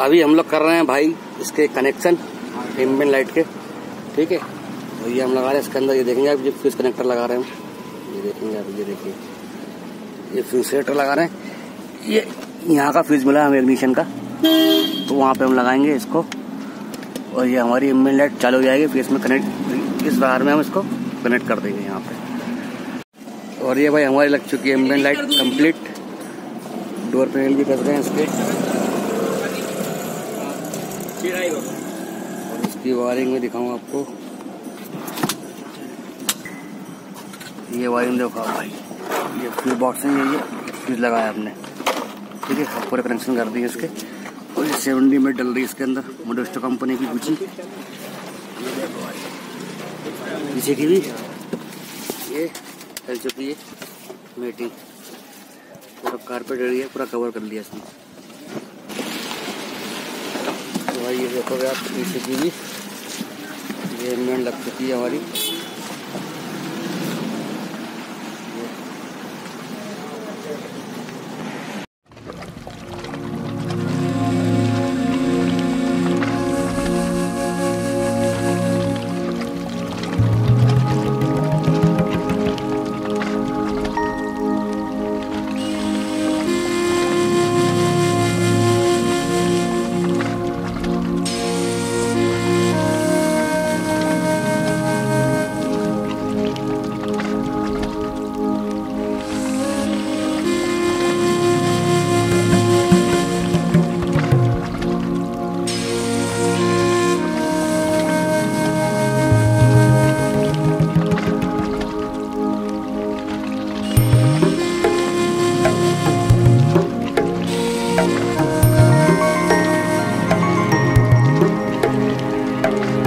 अभी हम लोग कर रहे हैं भाई इसके कनेक्शन एम्बियन लाइट के। ठीक है? तो ये हम लगा रहे हैं इसके अंदर ये देखेंगे आप ये फ्यूज कनेक्टर लगा रहे हैं। ये देखेंगे आप ये देखिए। ये फ्यूज कनेक्टर लगा रहे हैं। ये यहाँ का फ्यूज मिला हमें एग्निशन का। तो वहाँ पे हम लगाएँगे इसको। और ये हमारी एम्बियन लाइट चालू हो जाएगी फिर इसमें कनेक्ट इस बार में हम इसको कनेक्ट कर देंगे यहाँ पे। और ये भाई हमारी लग चुकी है ambient light complete door panel भी कर रहे हैं इसके। और इसकी वायरिंग में दिखाऊँ आपको। ये वायरिंग देखो भाई। ये फ्यूज बॉक्स है, ये फ्यूज लगाया हमने ठीक है पूरे कनेक्शन कर दिए इसके। और ये सेवेंटी में डल रही है इसके अंदर मोडेस्टो कंपनी की भाई पीछे की भी? ये चल चुकी है मेटिंग पूरा कारपेट एरिया पूरा कवर कर लिया इसने। भाई ये देखोगे आप पीछे की ये मेन लग चुकी है हमारी। Thanks.